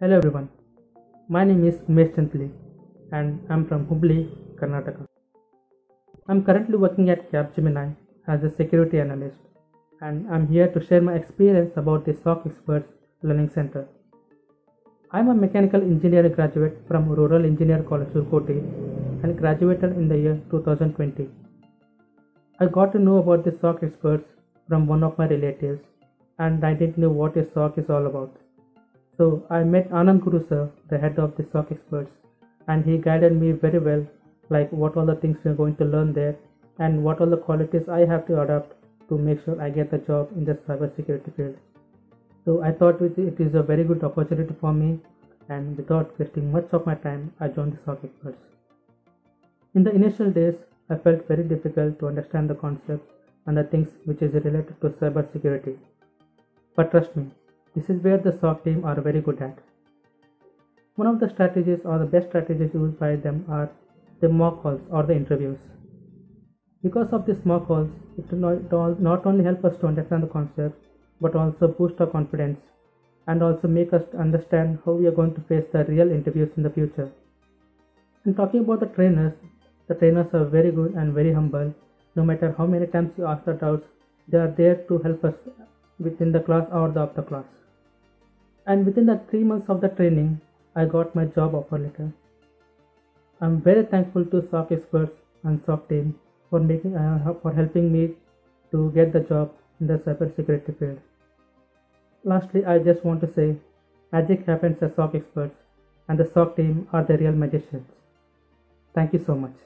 Hello everyone, my name is Umesh Jantli and I'm from Hubli, Karnataka. I'm currently working at Capgemini as a security analyst and I'm here to share my experience about the SOC Experts Learning Center. I'm a mechanical engineering graduate from Rural Engineer College Kotti and graduated in the year 2020. I got to know about the SOC experts from one of my relatives and I didn't know what a SOC is all about. So I met Anand Guru sir, the head of the SOC experts, and he guided me very well, like what all the things we're going to learn there and what all the qualities I have to adopt to make sure I get the job in the cybersecurity field. So I thought it is a very good opportunity for me, and without wasting much of my time, I joined the SOC experts. In the initial days, I felt very difficult to understand the concepts and the things which is related to cybersecurity. But trust me, this is where the SOC team are very good at. One of the strategies or the best strategies used by them are the mock calls or the interviews. Because of these mock calls, it will not only help us to understand the concepts but also boost our confidence and also make us understand how we are going to face the real interviews in the future. And talking about the trainers, the trainers are very good and very humble. No matter how many times you ask the doubts, they are there to help us within the class or the of the class and within the three months of the training, I got my job offer letter. I'm very thankful to SOC experts and SOC team for making uh, for helping me to get the job in the cybersecurity field. Lastly, I just want to say, magic happens at SOC experts, and the SOC team are the real magicians. Thank you so much.